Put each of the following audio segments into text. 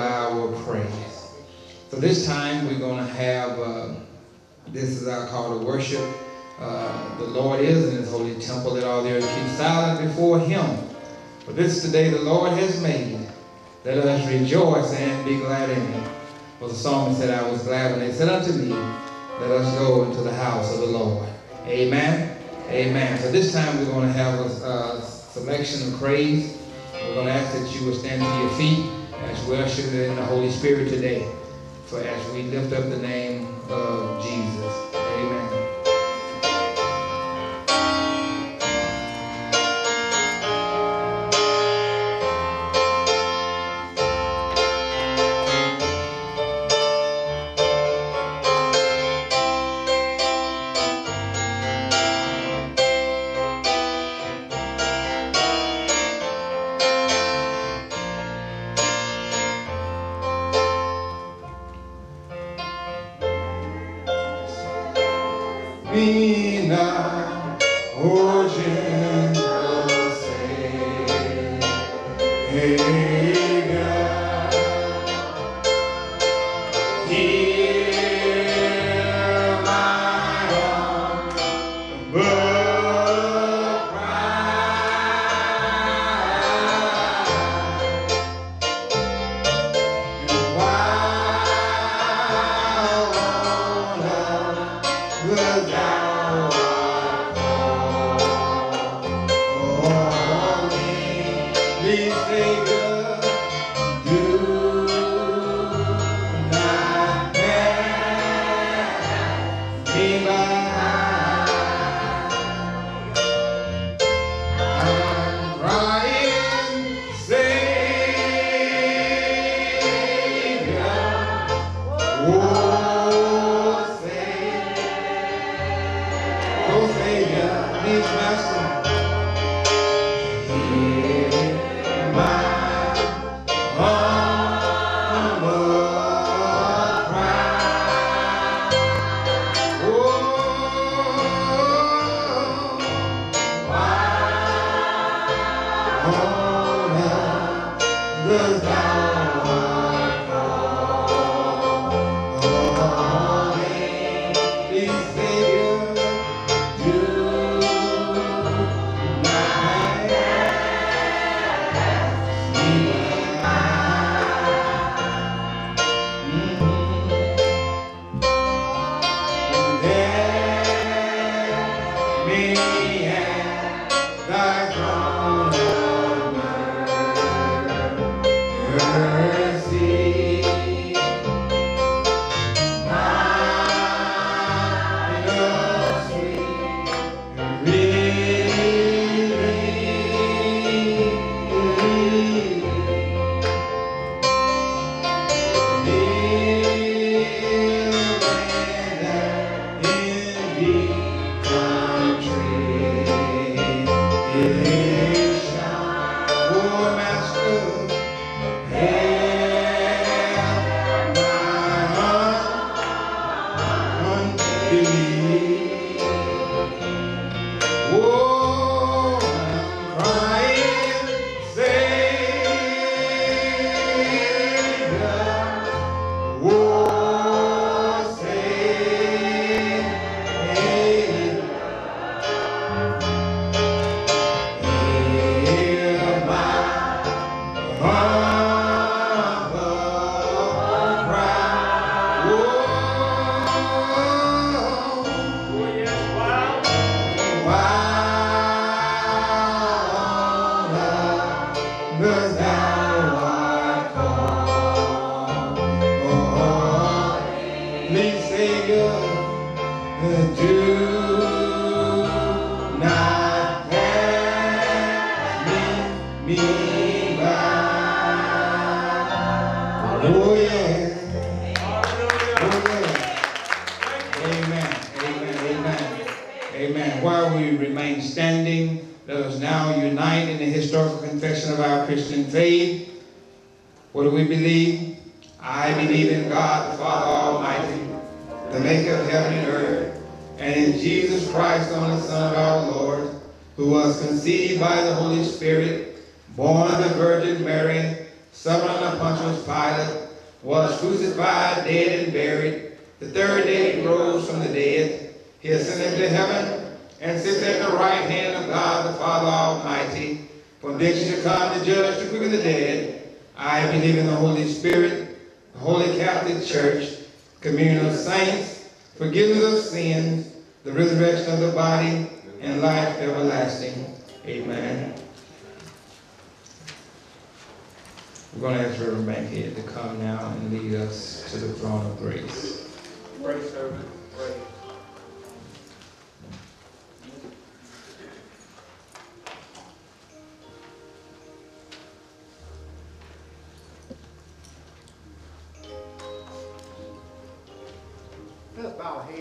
our praise. So this time we're going to have, uh, this is our call to worship. Uh, the Lord is in his holy temple. Let all the earth keep silent before him. For this is the day the Lord has made. Let us rejoice and be glad in it. For the psalmist said, I was glad when they said unto me, Let us go into the house of the Lord. Amen. Amen. So this time we're going to have a, a selection of praise. We're going to ask that you will stand to your feet as we usher in the Holy Spirit today. For as we lift up the name of Jesus. Amen.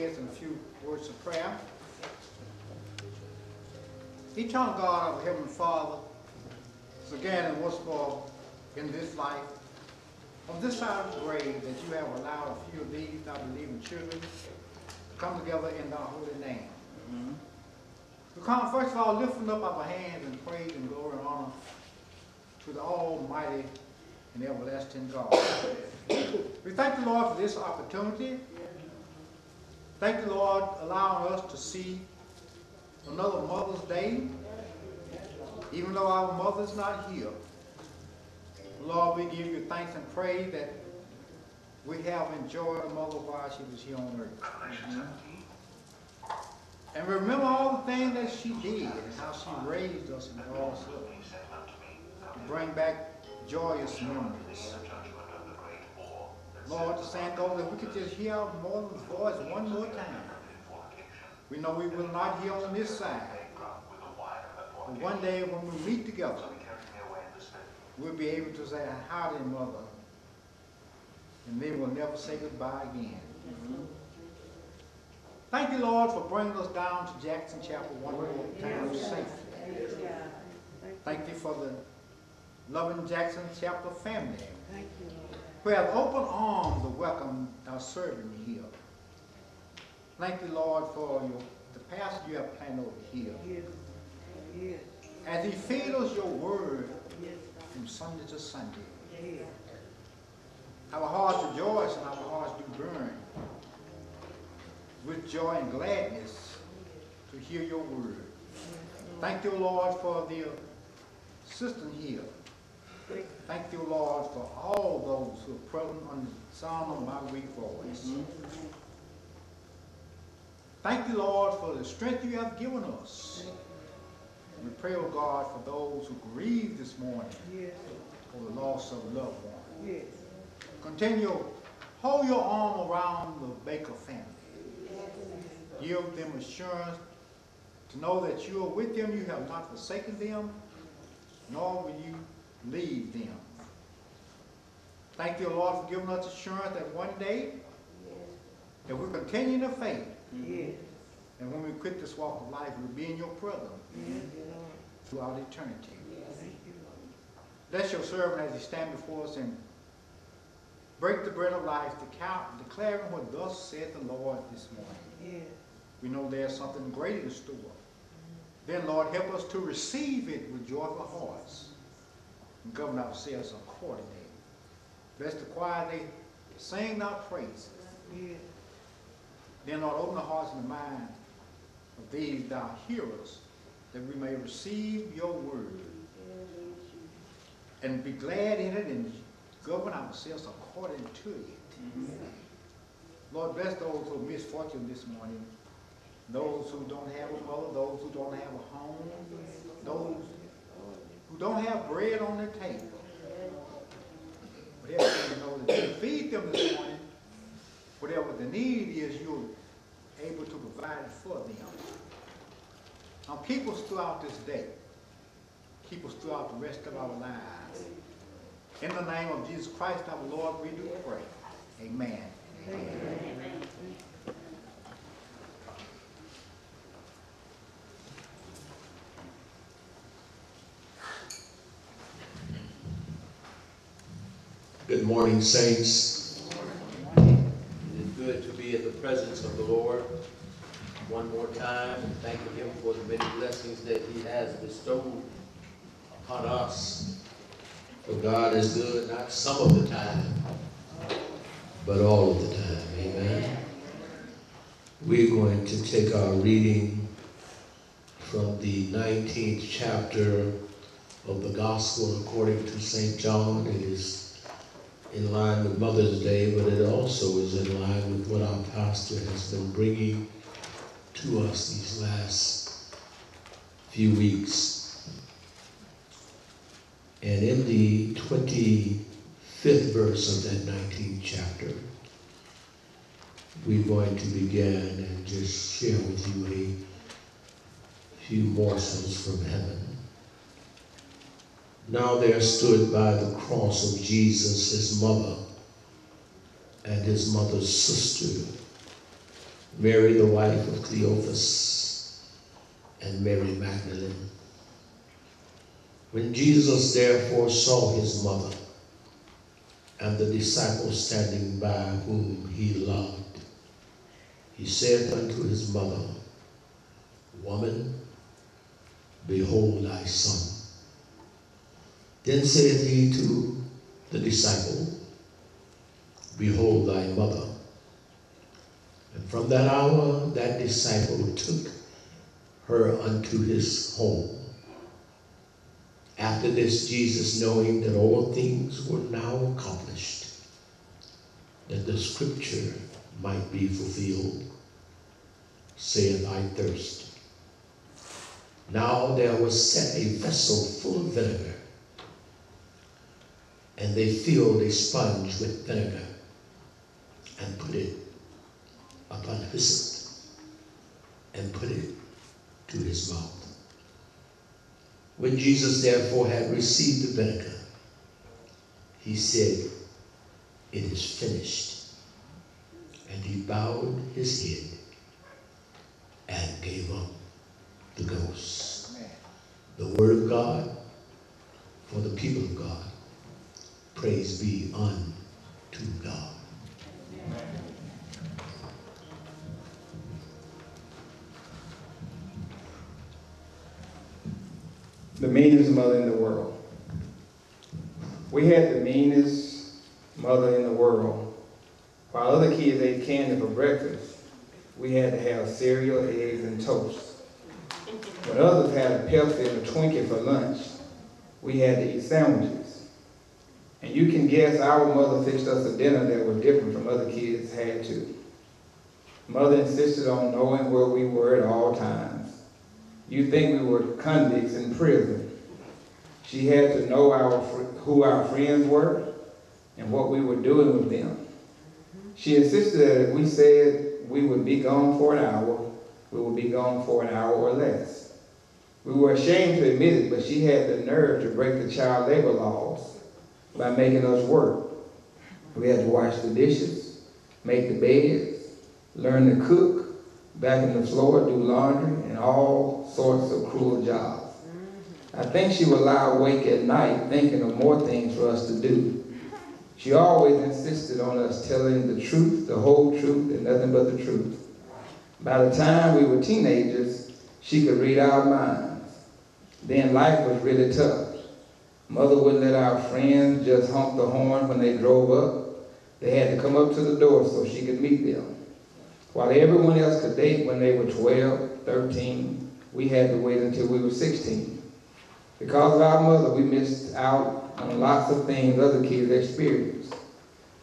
In a few words of prayer. Eternal God, our Heavenly Father, it's again and once more in this life, on this side of the grave, that you have allowed a few of these, thy believing children, to come together in thy holy name. We come first of all lifting up our hands in praise and glory and honor to the Almighty and everlasting God. we thank the Lord for this opportunity Thank the Lord allowing us to see another Mother's Day, even though our mother's not here. Lord, we give you thanks and praise that we have enjoyed a mother while she was here on earth. And remember all the things that she did and how she raised us and us to bring back joyous memories. Lord, goes, if we could just hear mother's voice one more time, we know we will not hear on this side. But one day when we meet together, we'll be able to say, howdy, mother. And then we'll never say goodbye again. Thank you, Lord, for bringing us down to Jackson Chapel one more time safely. Thank you for the loving Jackson Chapel family who have open arms to welcome our servant here. Thank you, Lord, for your, the pastor you have planted over here. As he feeds us your word from Sunday to Sunday. Our hearts rejoice and our hearts do burn with joy and gladness to hear your word. Thank you, Lord, for the assistant here. Thank you, Lord, for all those who are present on the sound of my weak voice. Mm-hmm. Thank you, Lord, for the strength you have given us. We pray, oh God, for those who grieve this morning for the loss of a loved one. Continue, hold your arm around the Baker family. Give them assurance to know that you are with them, you have not forsaken them, nor will you leave them. Thank you, Lord, for giving us assurance that one day, that we continue in the faith, and when we quit this walk of life, we'll be in your presence throughout eternity. Bless your servant as he stand before us and break the bread of life, to count, declaring what thus saith the Lord this morning. We know there's something great in store. Then, Lord, help us to receive it with joyful hearts govern ourselves accordingly. Bless the choir, they sing our praises. Then, Lord, open the hearts and the minds of these thou hearers, that we may receive your word and be glad in it and govern ourselves according to it. Lord, bless those who are misfortune this morning, those who don't have a mother, those who don't have a home, those who don't have bread on their table. But to know that you feed them this morning. Whatever the need is, you're able to provide it for them. Now keep us throughout this day. Keep us throughout the rest of our lives. In the name of Jesus Christ, our Lord, we do pray. Amen. Amen. Amen. Good morning, saints. It is good to be in the presence of the Lord one more time and thanking him for the many blessings that he has bestowed upon us. For God is good not some of the time, but all of the time. Amen. We're going to take our reading from the 19th chapter of the Gospel according to St. John. It is in line with Mother's Day, but it also is in line with what our pastor has been bringing to us these last few weeks. And in the 25th verse of that 19th chapter, we're going to begin and just share with you a few morsels from heaven. Now there stood by the cross of Jesus his mother and his mother's sister, Mary the wife of Cleophas, and Mary Magdalene. When Jesus therefore saw his mother and the disciples standing by whom he loved, he said unto his mother, Woman, behold thy son. Then saith he to the disciple, Behold thy mother. And from that hour that disciple took her unto his home. After this, Jesus, knowing that all things were now accomplished, that the scripture might be fulfilled, saith, I thirst. Now there was set a vessel full of vinegar, and they filled a sponge with vinegar and put it upon hyssop and put it to his mouth. When Jesus therefore had received the vinegar, he said, It is finished. And he bowed his head and gave up the ghost. The word of God for the people of God. Praise be unto God. the meanest mother in the world. We had the meanest mother in the world. While other kids ate candy for breakfast, we had to have cereal, eggs, and toast. When others had a Pepsi and a Twinkie for lunch, we had to eat sandwiches. And you can guess our mother fixed us a dinner that was different from other kids had to. Mother insisted on knowing where we were at all times. You think we were convicts in prison. She had to know our, who our friends were and what we were doing with them. She insisted that if we said we would be gone for an hour, we would be gone for an hour or less. We were ashamed to admit it, but she had the nerve to break the child labor laws by making us work. We had to wash the dishes, make the beds, learn to cook, back in the floor, do laundry, and all sorts of cruel jobs. I think she would lie awake at night thinking of more things for us to do. She always insisted on us telling the truth, the whole truth, and nothing but the truth. By the time we were teenagers, she could read our minds. Then life was really tough. Mother wouldn't let our friends just honk the horn when they drove up. They had to come up to the door so she could meet them. While everyone else could date when they were 12, 13, we had to wait until we were 16. Because of our mother, we missed out on lots of things other kids experienced.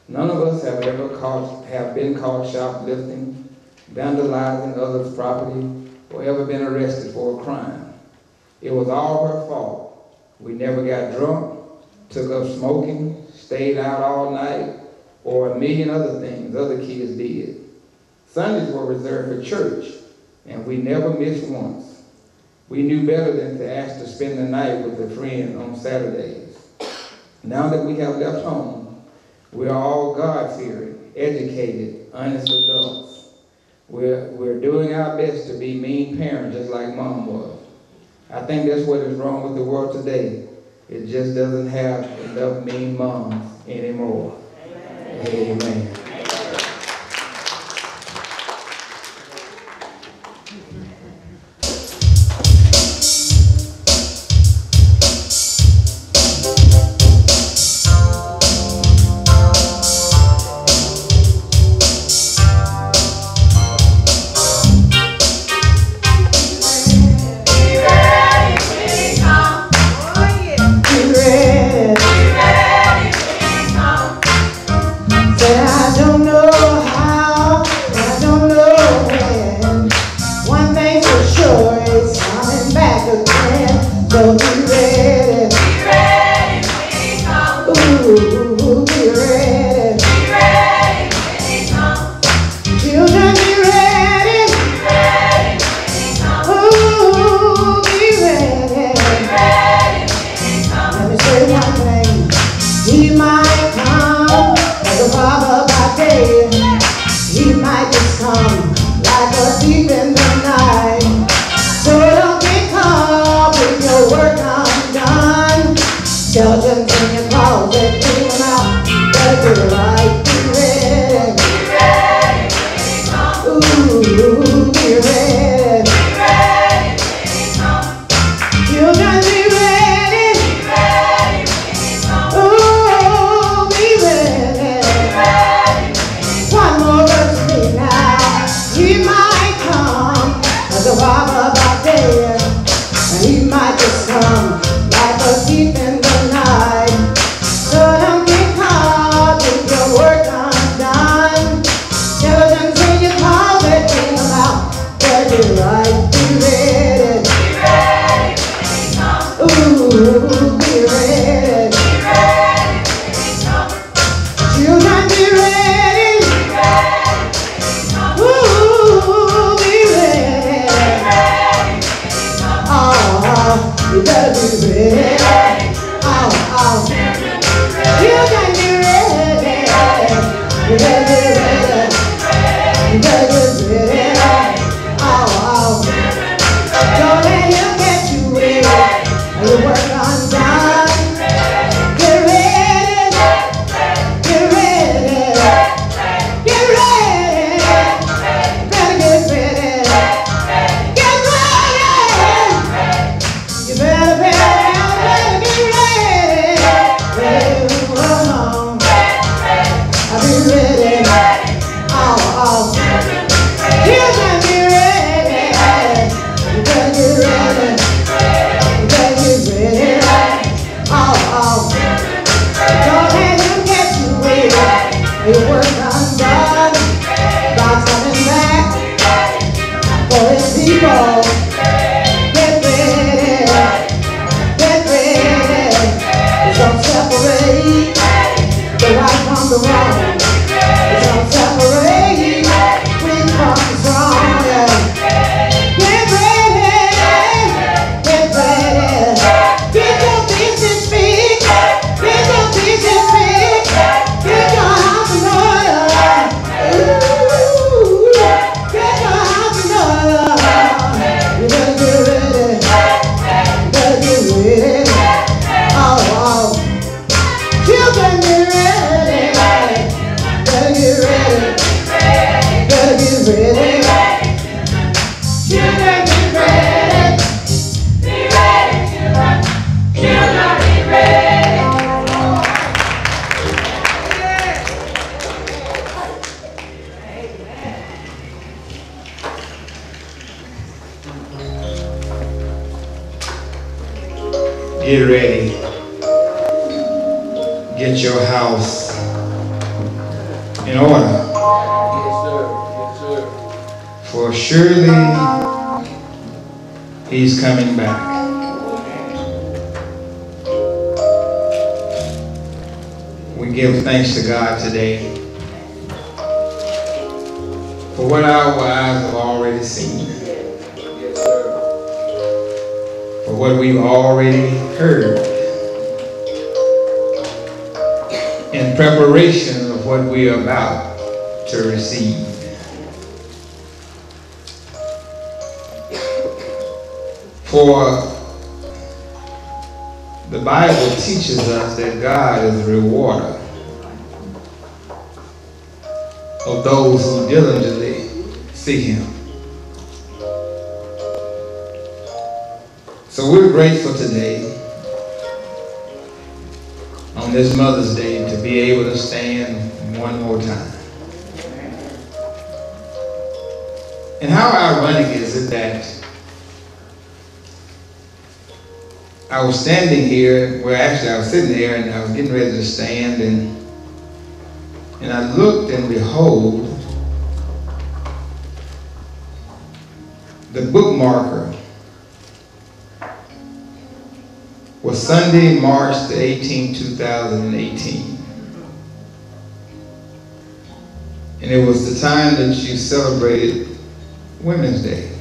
None of us have ever caught, have been caught shoplifting, vandalizing others' property, or ever been arrested for a crime. It was all her fault. We never got drunk, took up smoking, stayed out all night, or a million other things other kids did. Sundays were reserved for church, and we never missed once. We knew better than to ask to spend the night with a friend on Saturdays. Now that we have left home, we are all God-fearing, educated, honest adults. We're, we're doing our best to be mean parents just like mom was. I think that's what is wrong with the world today. It just doesn't have enough mean moms anymore. Amen. Amen. coming back. We give thanks to God today for what our eyes have already seen, for what we've already heard, in preparation of what we are about to receive. For the Bible teaches us that God is a rewarder of those who diligently seek Him. So we're grateful today on this Mother's Day to be able to stand one more time. And how ironic is it that I was standing here, well actually I was sitting there and I was getting ready to stand and and I looked and behold the bookmarker was Sunday, March the 18th, 2018. And it was the time that you celebrated Women's Day.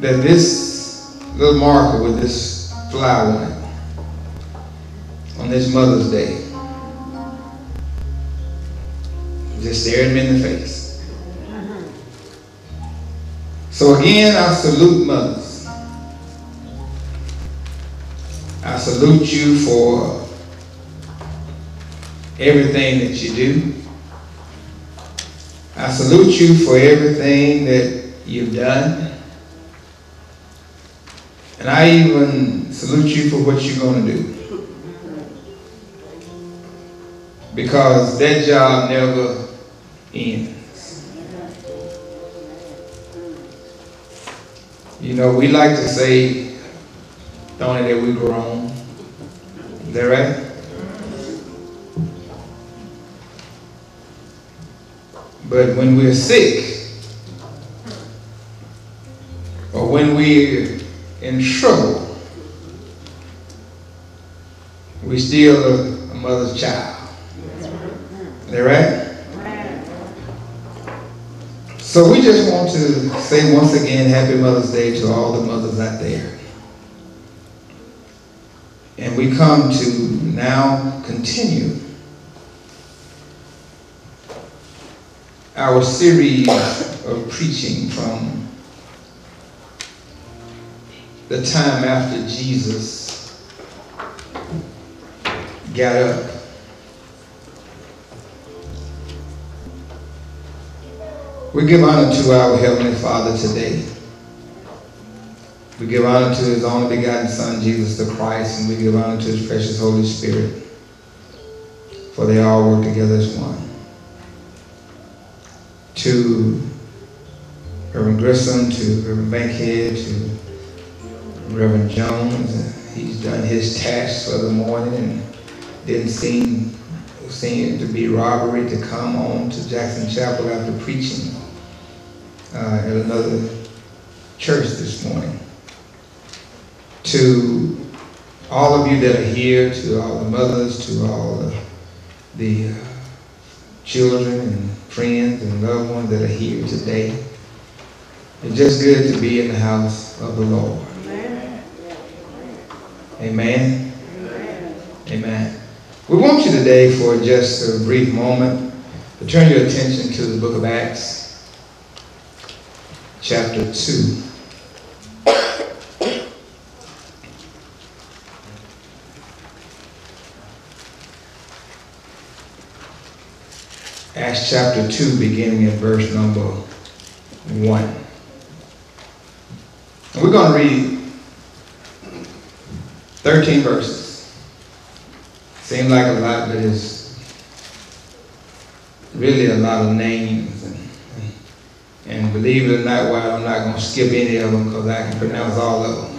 That this little marker with this flower on it on this Mother's Day just stared me in the face. So again, I salute mothers. I salute you for everything that you do. I salute you for everything that you've done. And I even salute you for what you're going to do. Because that job never ends. You know, we like to say, don't that we grown. Is that right? But when we're sick, or when we're in trouble, we still a, a mother's child. Is that right? So we just want to say once again, Happy Mother's Day to all the mothers out there. And we come to now continue our series of preaching from the time after Jesus got up. We give honor to our Heavenly Father today. We give honor to His only begotten Son, Jesus the Christ, and we give honor to His precious Holy Spirit, for they all work together as one. To Reverend Grissom, to Reverend Bankhead, to Reverend Jones, he's done his task for the morning and didn't seem seem to be robbery to come on to Jackson Chapel after preaching uh, at another church this morning. To all of you that are here, to all the mothers, to all the, the uh, children and friends and loved ones that are here today. It's just good to be in the house of the Lord. Amen. Amen. Amen. We want you today for just a brief moment to turn your attention to the book of Acts, chapter 2. Acts chapter 2, beginning at verse number 1. And we're going to read 13 verses. Seems like a lot, but it's really a lot of names. And, and believe it or not, well, I'm not going to skip any of them because I can pronounce all of them.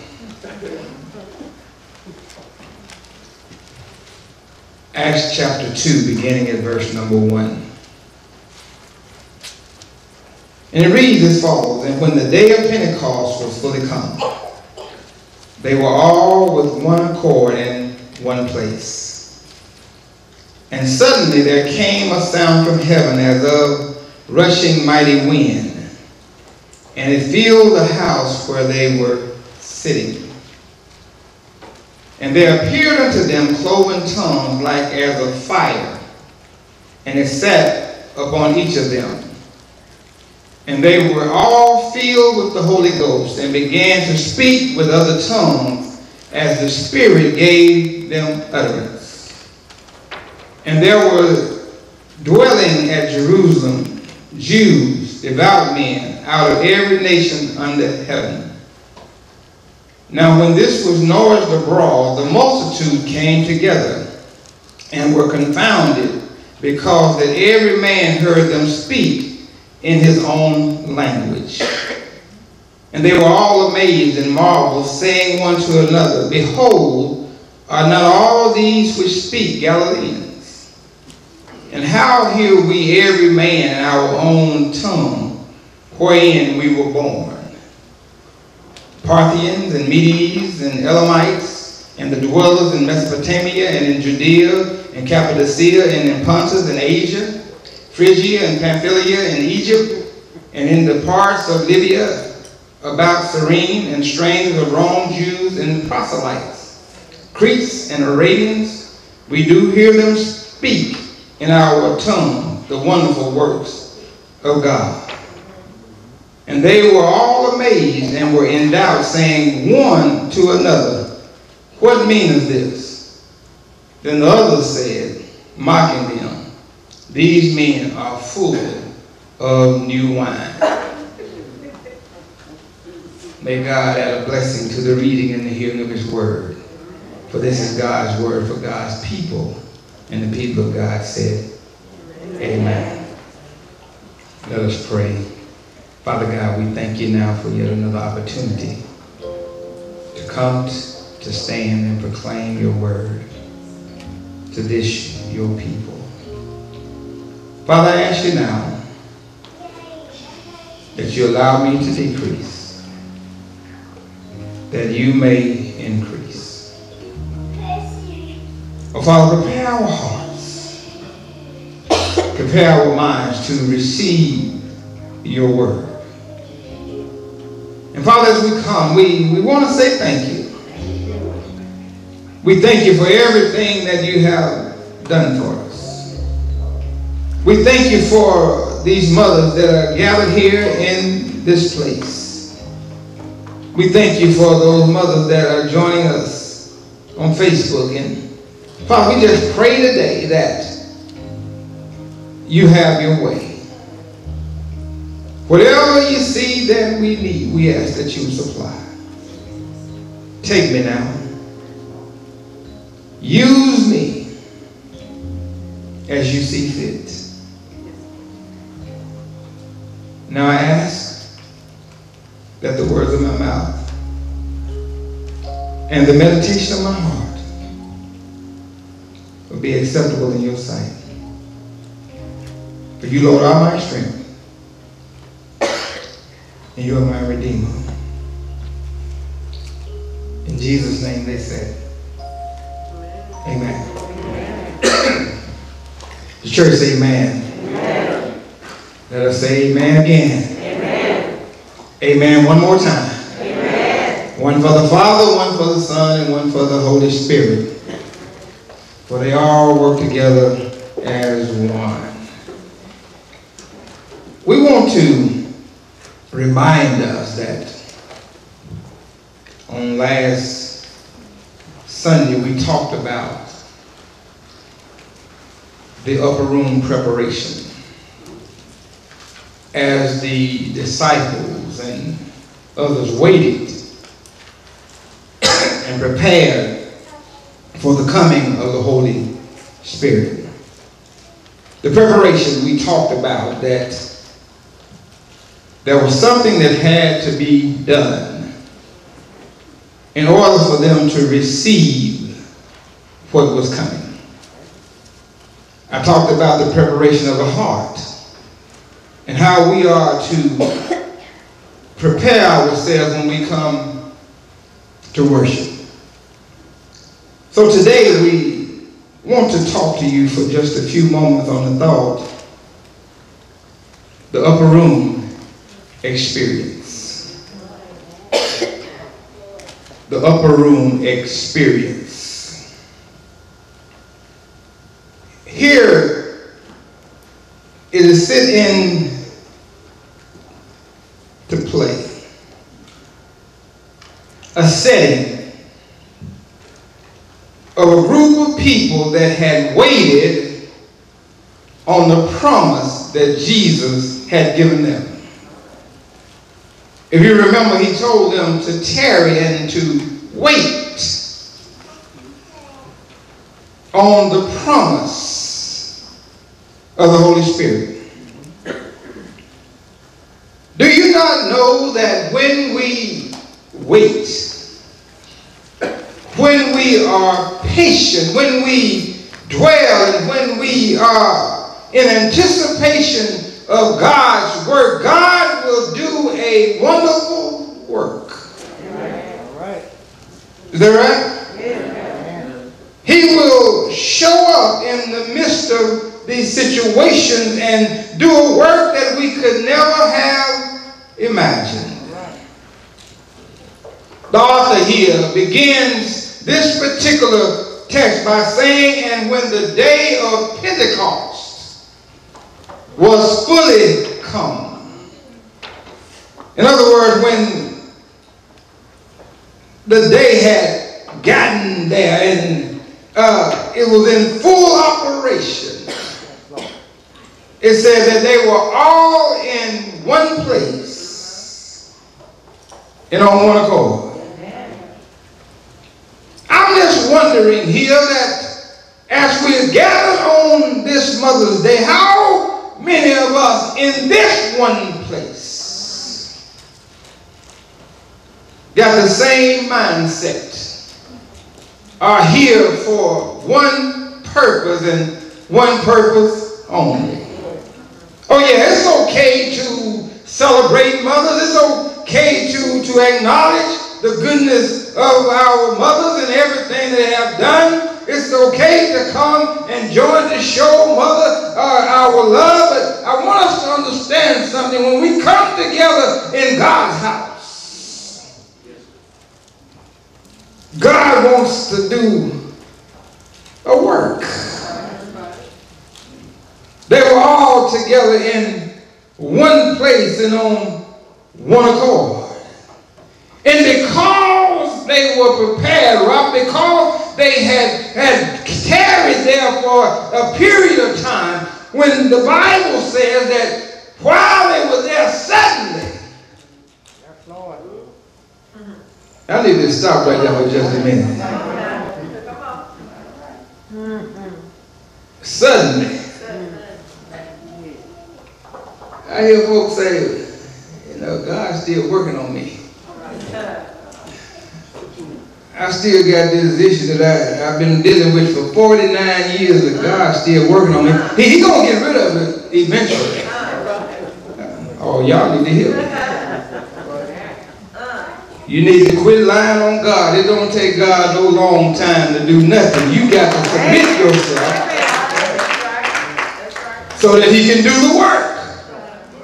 Acts chapter 2, beginning at verse number 1. And it reads as follows And when the day of Pentecost was fully come, they were all with one accord in one place. And suddenly there came a sound from heaven as of rushing mighty wind, and it filled the house where they were sitting. And there appeared unto them cloven tongues like as of fire, and it sat upon each of them. And they were all filled with the Holy Ghost and began to speak with other tongues as the Spirit gave them utterance. And there were dwelling at Jerusalem Jews, devout men, out of every nation under heaven. Now, when this was noised abroad, the multitude came together and were confounded, because that every man heard them speak in his own language. And they were all amazed and marveled, saying one to another, Behold, are not all these which speak Galileans? And how hear we every man our own tongue, wherein we were born? Parthians and Medes and Elamites and the dwellers in Mesopotamia and in Judea and Cappadocia and in Pontus and Asia, Phrygia and Pamphylia and Egypt, and in the parts of Libya about Cyrene and strangers of Rome, Jews and proselytes, Cretes and Arabians, we do hear them speak in our tongue the wonderful works of God. And they were all amazed and were in doubt, saying one to another, What meaneth this? Then the others said, mocking them, These men are full of new wine. May God add a blessing to the reading and the hearing of his word. For this is God's word for God's people. And the people of God said, Amen. Let us pray. Father God, we thank you now for yet another opportunity to come to stand and proclaim your word to this, your people. Father, I ask you now that you allow me to decrease, that you may increase. Oh, Father, prepare our hearts, prepare our minds to receive your word. And Father, as we come, we, we want to say thank you. We thank you for everything that you have done for us. We thank you for these mothers that are gathered here in this place. We thank you for those mothers that are joining us on Facebook. And Father, we just pray today that you have your way. Whatever you see that we need, we ask that you supply. Take me now. Use me as you see fit. Now I ask that the words of my mouth and the meditation of my heart will be acceptable in your sight. For you, Lord, are my strength and you are my Redeemer. In Jesus' name they said, Amen. the church amen. amen. Let us say amen again. Amen. Amen one more time. Amen. One for the Father, one for the Son, and one for the Holy Spirit. For they all work together as one. We want to remind us that on last Sunday we talked about the upper room preparation as the disciples and others waited and prepared for the coming of the Holy Spirit. The preparation we talked about that there was something that had to be done in order for them to receive what was coming. I talked about the preparation of the heart and how we are to prepare ourselves when we come to worship. So today we want to talk to you for just a few moments on the thought, the upper room experience. The upper room experience. Here, it is sit in to play. A setting of a group of people that had waited on the promise that Jesus had given them. If you remember, he told them to tarry and to wait on the promise of the Holy Spirit. Do you not know that when we wait, when we are patient, when we dwell, and when we are in anticipation of God's work, God will do a wonderful work. Is that right? He will show up in the midst of these situations and do a work that we could never have imagined. The author here begins this particular text by saying, And when the day of Pentecost was fully come. In other words, when the day had gotten there and uh, it was in full operation. It said that they were all in one place and on one accord. I'm just wondering here that as we're gathered on this Mother's Day, how many of us in this one place got the same mindset? are here for one purpose and one purpose only. Oh yeah, it's okay to celebrate mothers. It's okay to, to acknowledge the goodness of our mothers and everything they have done. It's okay to come and join the show, Mother, uh, our love. But I want us to understand something. When we come together in God's house, God wants to do a work. They were all together in one place and on one accord. And because they were prepared, right, because they had, had tarried there for a period of time, when the Bible says that while they were there suddenly, Yes, Lord. I need to stop right there for just a minute. Suddenly, I hear folks say, you know, God's still working on me. I still got this issue that I, I've been dealing with for 49 years, but God's still working on me. He's he gonna get rid of it eventually. Oh, y'all need to hear me. You need to quit lying on God. It don't take God no long time to do nothing. You got to commit yourself so that he can do the work.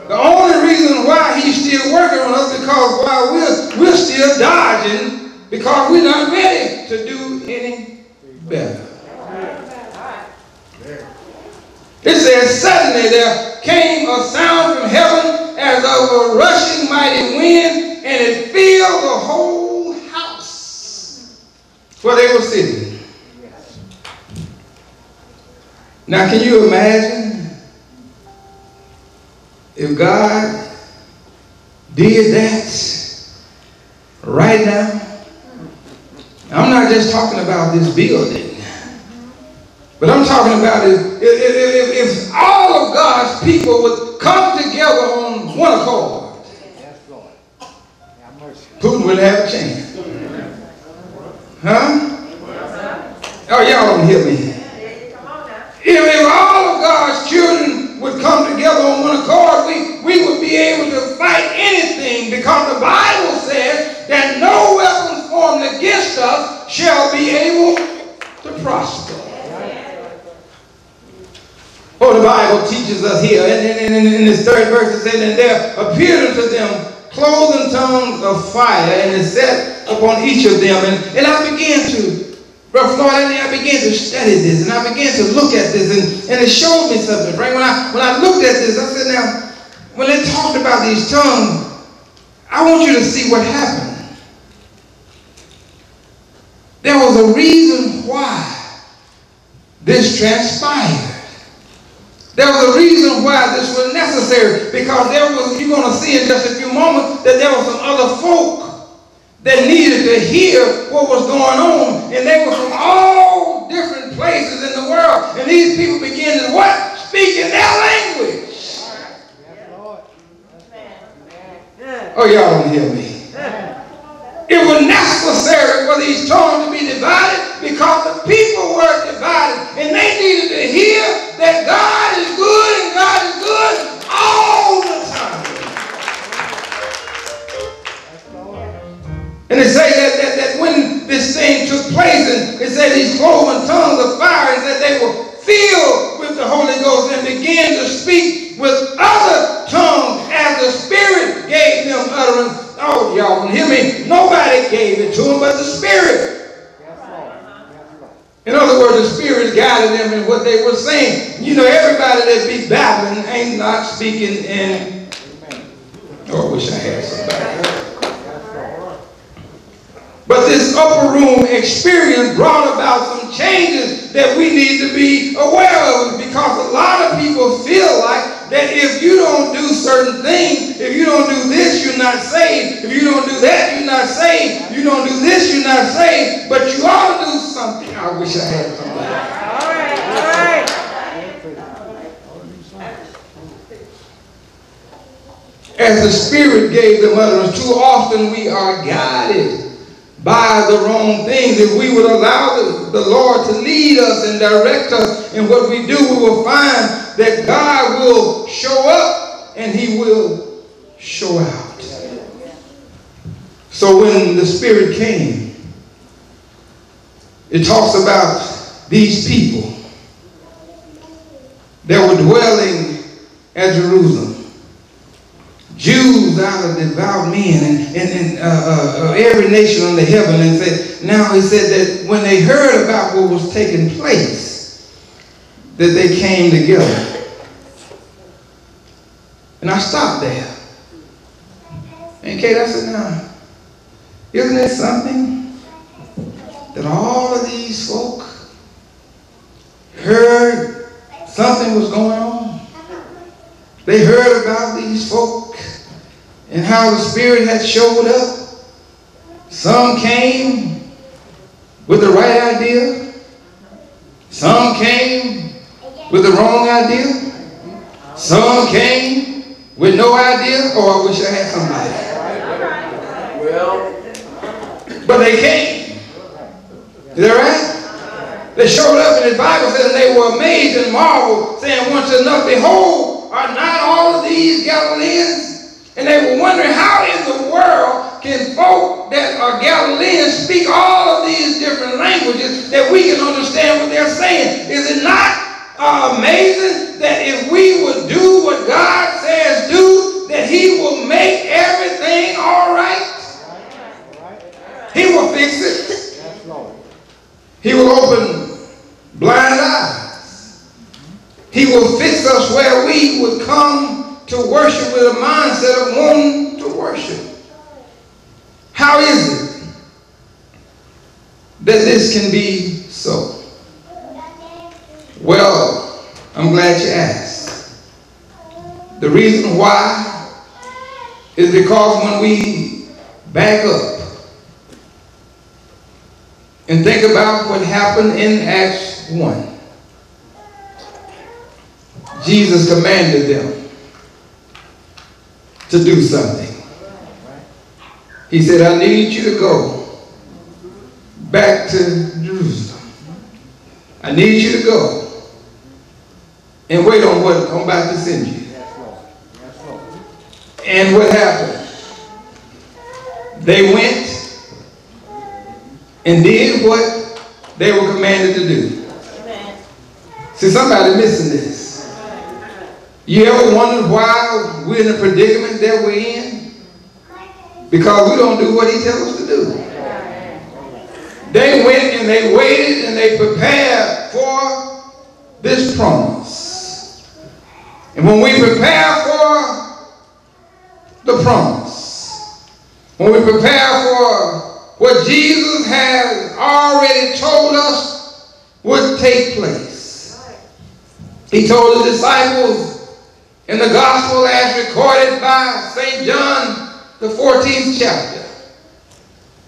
The only reason why he's still working on us because while we're, we're still dodging because we're not ready to do any better. It says, suddenly there came a sound from heaven as of a rushing mighty wind, and it filled the whole house where they were sitting. Now, can you imagine if God did that right now? I'm not just talking about this building. But I'm talking about if, if, if, if all of God's people would come together on one accord. Putin wouldn't have a chance. Huh? Oh, y'all don't hear me. If, if all of God's children would come together on one accord, we, we would be able to fight anything because the Bible says that no weapon formed against us shall be able to prosper. Oh, the Bible teaches us here, and in, in, in this third verse it says, And there appeared unto them cloven tongues of fire, and it set upon each of them. And, and I began to, Brother Floyd, and I began to study this, and I began to look at this, and, and it showed me something, right? When I, when I looked at this, I said, now, when they talked about these tongues, I want you to see what happened. there was a reason why this transpired. There was a reason why this was necessary because there was, you're going to see in just a few moments, that there were some other folk that needed to hear what was going on. And they were from all different places in the world. And these people began to what? Speak in their language. Oh, y'all don't hear me. It was necessary for these tongues to be divided because the people were divided and they needed to hear that God is good and God is good all the time. And it say that, that, that when this thing took place and it said these cloven tongues of fire and that they were filled with the Holy Ghost and began to speak with other tongues as the Spirit gave them utterance. Oh, y'all can hear me? Nobody gave it to them but the Spirit. In other words, the Spirit guided them in what they were saying. You know, everybody that be babbling ain't not speaking in. Oh, I wish I had somebody. But this upper room experience brought about some changes that we need to be aware of because a lot of people feel like that if you don't do certain things, if you don't do this, you're not saved. If you don't do that, you're not saved. You don't do this, you're not saved. But you ought to do something. I wish I had somebody. All right, all right. As the Spirit gave them utterance, too often we are guided by the wrong things. If we would allow the, the Lord to lead us and direct us in what we do, we will find that God will show up and He will show out. So when the Spirit came, it talks about these people that were dwelling at Jerusalem. Jews out of devout men and, and, and uh, uh, every nation under heaven. And said, now he said that when they heard about what was taking place, that they came together. And I stopped there. And Kate, I said, now, isn't it something that all of these folk heard something was going on? They heard about these folk and how the Spirit had showed up. Some came with the right idea. Some came with the wrong idea. Some came with no idea. Oh, I wish I had somebody. Well, But they came. Is that right? They showed up and the Bible says they were amazed and marveled, saying one to another, Behold, are not all of these Galileans? And they were wondering how in the world can folk that are Galileans speak all of these different languages that we can understand what they're saying. Is it not uh, amazing that if we would do what God says do, that He will make everything all right? He will fix it. He will open blind eyes. He will fix us where we would come to worship with a mindset of wanting to worship. How is it that this can be so? Well, I'm glad you asked. The reason why is because when we back up and think about what happened in Acts 1. Jesus commanded them to do something. He said, I need you to go back to Jerusalem. I need you to go and wait on what I'm about to send you. And what happened? They went and did what they were commanded to do. See, somebody missing this. You ever wondered why we're in the predicament that we're in? Because we don't do what he tells us to do. They went and they waited and they prepared for this promise. And when we prepare for the promise, when we prepare for what Jesus has already told us would take place. He told the disciples in the gospel as recorded by St. John, the 14th chapter.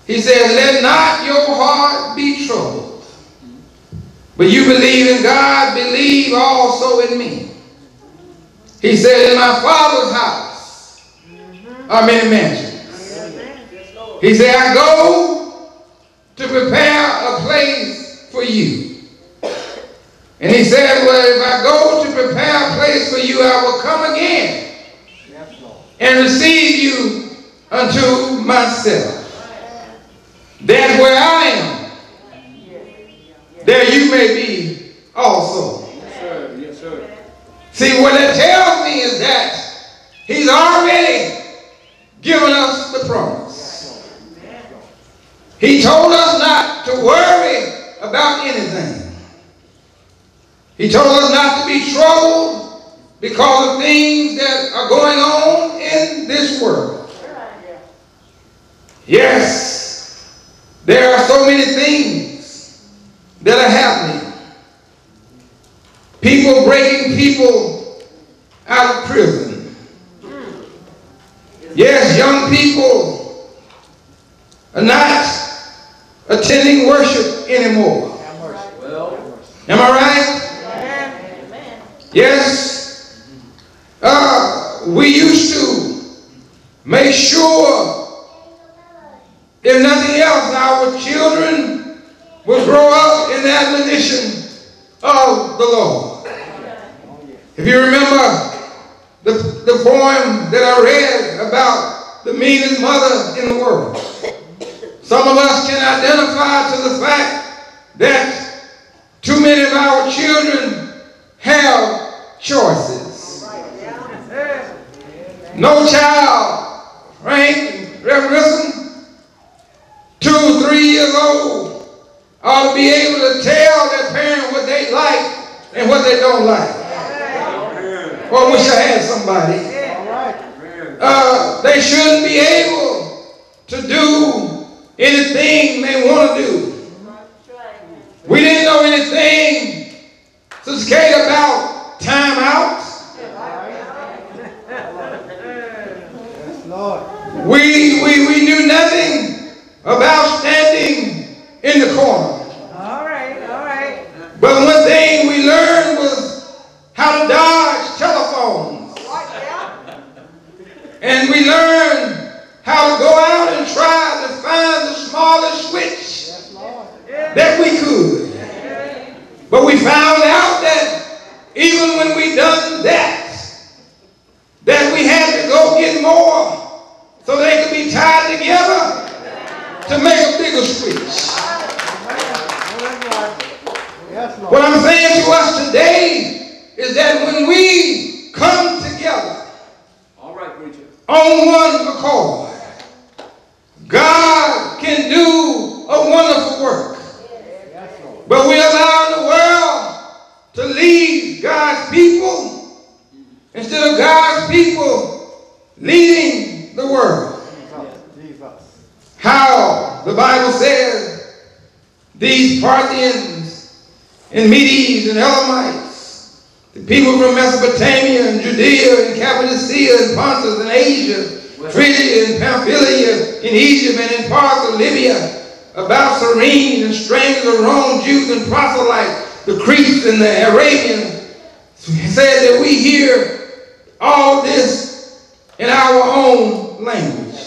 He said, Let not your heart be troubled. But you believe in God, believe also in me. He said, In my Father's house are many mansions. He said, I go to prepare a place for you. And he said, Well, if I go to prepare a place for you, I will come again and receive you unto myself. That where I am, there you may be also. Yes, sir. Yes, sir. See, what it tells me is that he's already given us the promise. He told us not to worry about anything. He told us not to be troubled because of things that are going on in this world. Yes, there are so many things that are happening. People breaking people out of prison. Yes, young people are not attending worship anymore. Am I right? Yes. Uh, we used to make sure, if nothing else, our children will grow up in the admonition of the Lord. If you remember the, the poem that I read about the meanest mother in the world, some of us can identify to the fact that too many of our children have choices. No child, Frank, Reverend two, three years old, ought to be able to tell their parent what they like and what they don't like. Or wish I had somebody. Uh, they shouldn't be able to do anything they want to do. We didn't know anything, Sister Kate, about timeouts. Yes, Lord. We, we, we knew nothing about standing in the corner. All right, all right. But one thing we learned was how to dodge telephones. And we learned how to go out and try to find the smallest switch Yes, that we could. But we found out that even when we done that, that we had to go get more so they could be tied together to make a bigger switch. What I'm saying to us today is that when we come together all right, on one accord, God can do a wonderful work. Yes, Lord. But we allow the world to lead God's people instead of God's people leading the world. Jesus. Jesus. How the Bible says these Parthians and Medes and Elamites, the people from Mesopotamia and Judea and Cappadocia and Pontus and Asia, Phrygia and Pamphylia in Egypt and in parts of Libya, about Cyrene and strangers of Rome, Jews and proselytes, the Cretes and the Arabians, He said that we hear all this in our own language.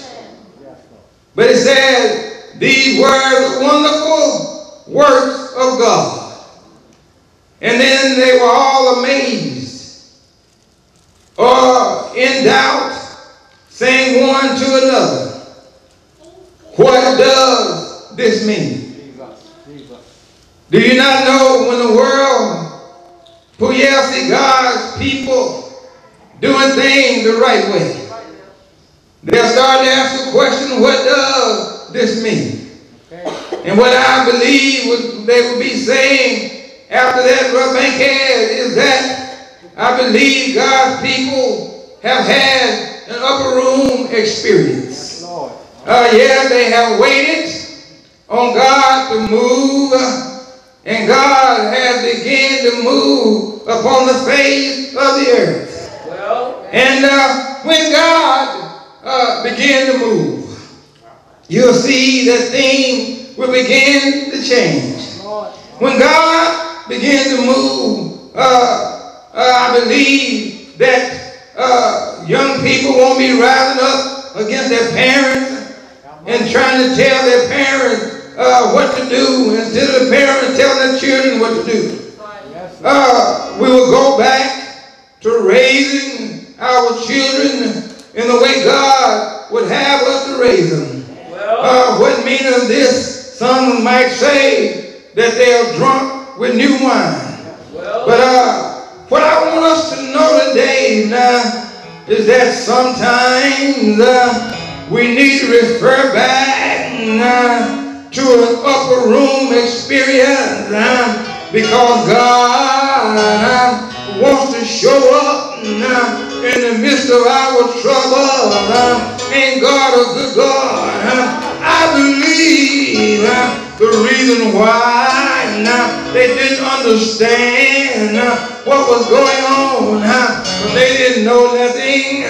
But it said, these words the wonderful works of God. And then they were all amazed or in doubt, saying one to another, What does this mean? Do you not know when the world, Puyasi, God's people, doing things the right way? They'll start to ask the question, what does this mean? And what I believe was they would be saying after that, Brother Bankhead, is that I believe God's people have had an upper room experience. Uh, yeah, they have waited on God to move, and God has begun to move upon the face of the earth. Well, And uh, when God uh, began to move, you'll see that things will begin to change. When God begins to move, uh, uh, I believe that uh, young people won't be rising up against their parents and trying to tell their parents uh, what to do instead of the parents telling their children what to do. Uh, we will go back to raising our children in the way God would have us to raise them. Uh, what mean of this? Some might say that they are drunk with new wine. well, But uh, what I want us to know today now is that sometimes uh, we need to refer back uh, to an upper room experience uh, because God uh, wants to show up uh, in the midst of our trouble. Uh, ain't God a good God? The reason why they didn't understand what was going on. They didn't know nothing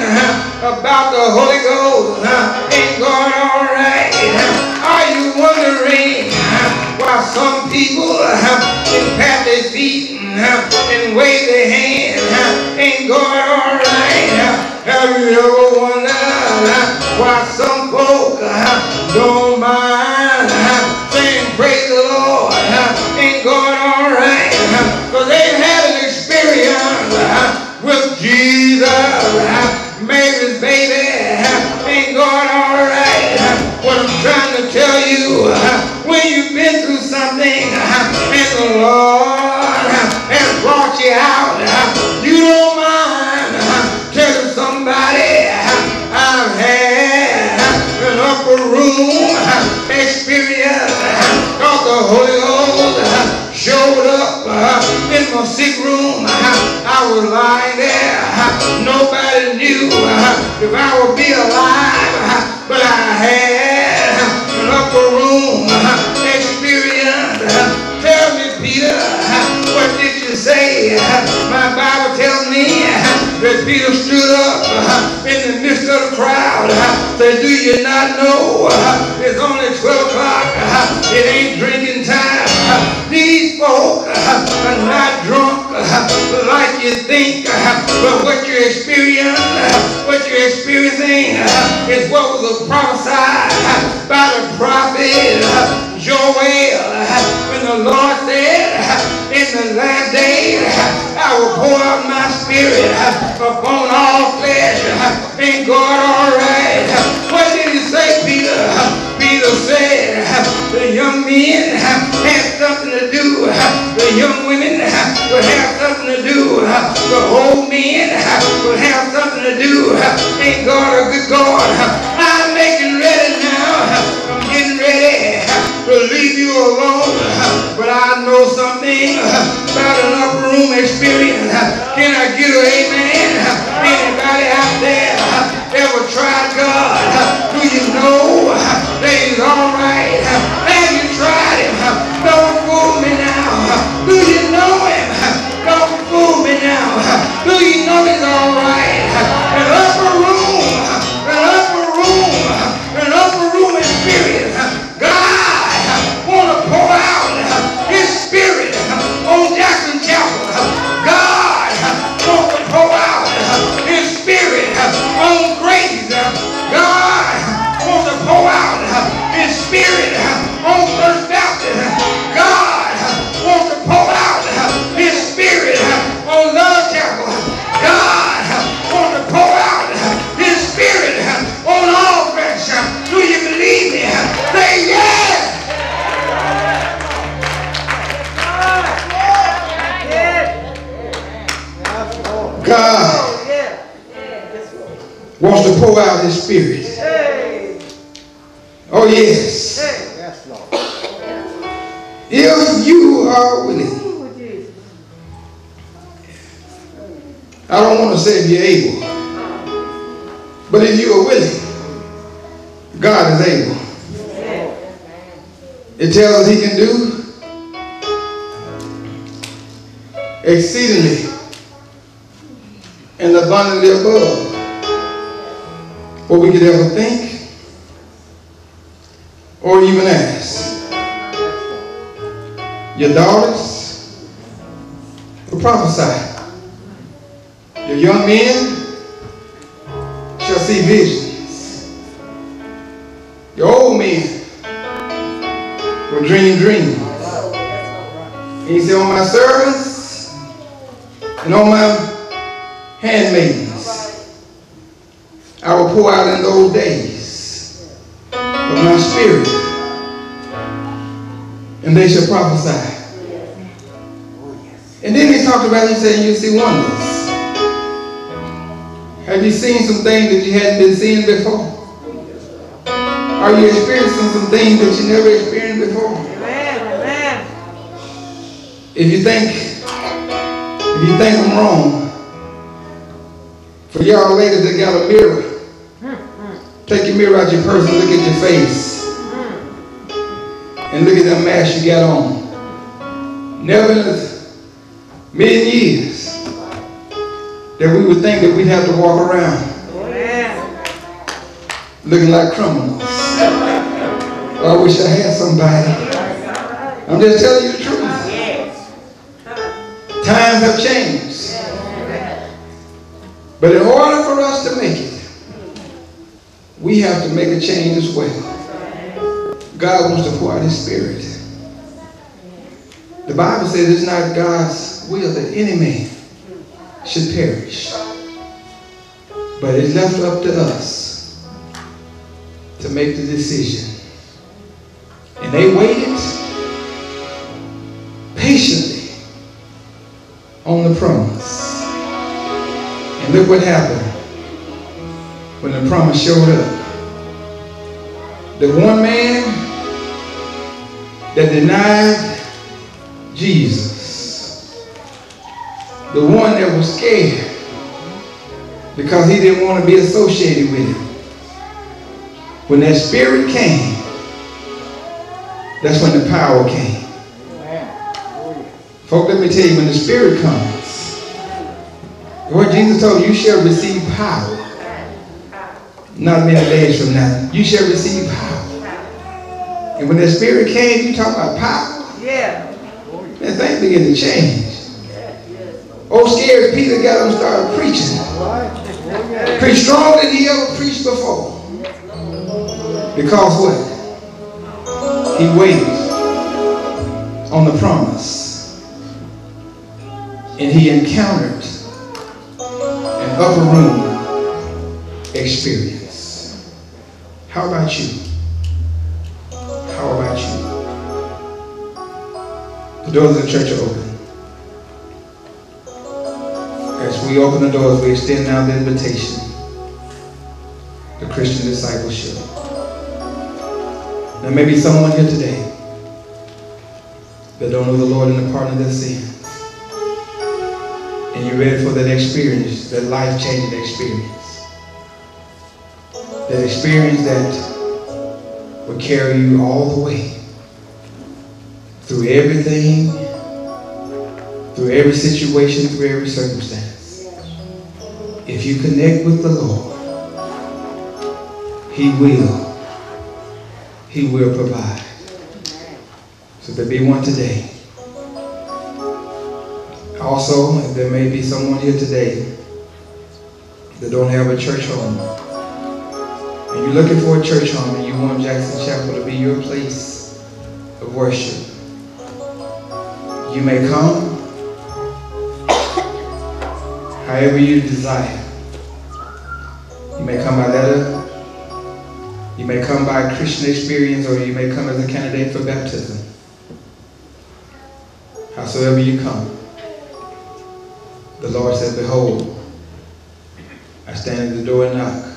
about the Holy Ghost. Uh, ain't God all right? Are you wondering why some people uh, can pat their feet uh, and wave their hands? Uh, ain't God all right? Uh, have you ever wondered why some folk don't mind praise the Lord? Ain't God all right? Because they've had an experience with Jesus, sick room. I was lying there. Nobody knew if I would be alive, but I had an upper room experience. Tell me, Peter, what did you say? My Bible tells me that Peter stood up in the midst of the crowd. Said, do you not know it's only 12 o'clock? It ain't drinking Folk uh, not drunk uh, like you think, uh, but what you experience, uh, what you're experiencing uh, is what was prophesied uh, by the prophet Joel. When the Lord said, in the last days, I will pour out my spirit upon all flesh. Ain't God all right? What did he say, Peter? Peter said, the young men had something to do. The young women would have something to do. The old men would have something to do. Ain't God a good God? I'm making ready now. I'm getting ready to leave you alone. But I know something about an upper room experience. Can I get an amen? Anybody out there ever tried God? Do you know my spirit, and they shall prophesy. And then he talked about, he said, you see wonders. Have you seen some things that you hadn't been seeing before? Are you experiencing some things that you never experienced before? If you think, if you think I'm wrong, for y'all ladies that got a mirror, take your mirror out your purse and look at your face. And look at that mask you got on. Never in a million years that we would think that we'd have to walk around looking like criminals. I wish I had somebody. I'm just telling you the truth. Times have changed. But in order for us to make it, we have to make a change as well. God wants to pour out his spirit. The Bible says it's not God's will that any man should perish. But it's left up to us to make the decision. And they waited patiently on the promise. And look what happened when the promise showed up. The one man that denied Jesus, the one that was scared because he didn't want to be associated with him. When that spirit came, that's when the power came. Folks, let me tell you, when the Spirit comes, Lord Jesus told you, you shall receive power. Not many days from now. You shall receive power. And when the Spirit came, you talk about power. Yeah. And things begin to change. Old scared Peter got him started preaching. Preached stronger than he ever preached before. Because what? He waited on the promise and he encountered an upper room experience. How about you? How about you? The doors of the church are open. As we open the doors, we extend now the invitation, the Christian discipleship. There may be someone here today that don't know the Lord and the pardon of their sins and you're ready for that experience, that life-changing experience. That experience that will carry you all the way through everything, through every situation, through every circumstance. If you connect with the Lord, He will. He will provide. So there be one today. Also, there may be someone here today that don't have a church home. And you're looking for a church home and you want Jackson Chapel to be your place of worship. You may come however you desire. You may come by letter. You may come by Christian experience or you may come as a candidate for baptism. Howsoever you come. The Lord said, Behold, I stand at the door and knock.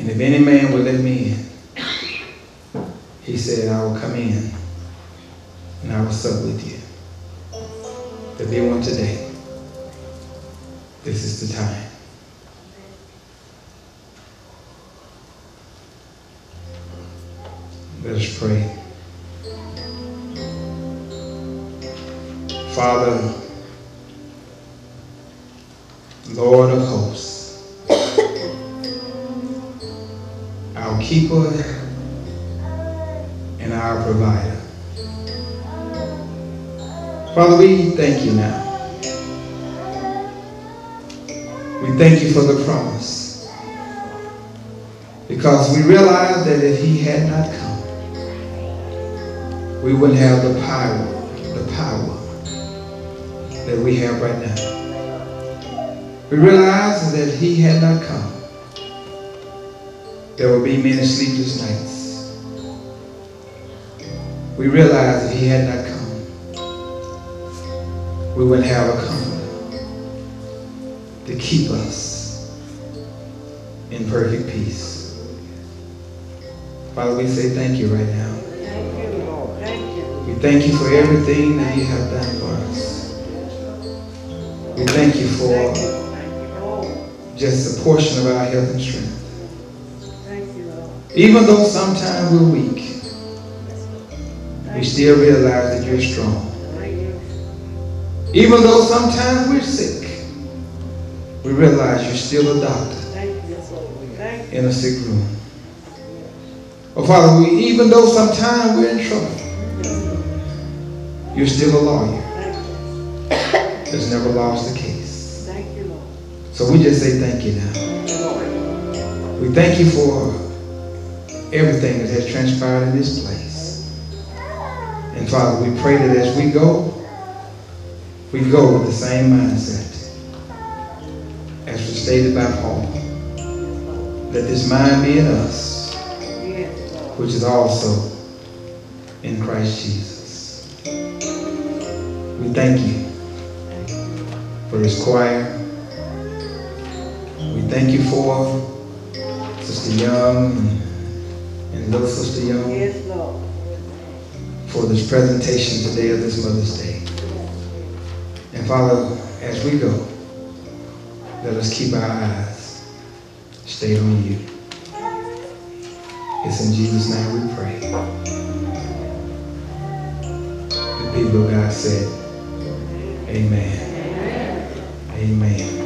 And if any man will let me in, he said, I will come in and I will sup with you. There be one today. This is the time. Let us pray. Father, Lord of hosts, keeper and our provider. Father, we thank you now. We thank you for the promise. Because we realize that if he had not come, we wouldn't have the power, the power that we have right now. We realize that if he had not come, there will be many sleepless nights. We realize if he had not come, we wouldn't have a comforter to keep us in perfect peace. Father, we say thank you right now. Thank you, Lord. Thank you. We thank you for everything that you have done for us. We thank you for just a portion of our health and strength. Even though sometimes we're weak, we still realize that you're strong. Even though sometimes we're sick, we realize you're still a doctor in a sick room. Oh, Father, we, even though sometimes we're in trouble, you're still a lawyer that's never lost a case. So we just say thank you now. We thank you for everything that has transpired in this place. And Father, we pray that as we go, we go with the same mindset as was stated by Paul. Let this mind be in us, which is also in Christ Jesus. We thank you for this choir. We thank you for Sister Young and, little Sister Young Yes, Lord. for this presentation today of this Mother's Day. And Father, as we go, let us keep our eyes stayed on you. It's in Jesus' name we pray. The people of God said, Amen. Amen.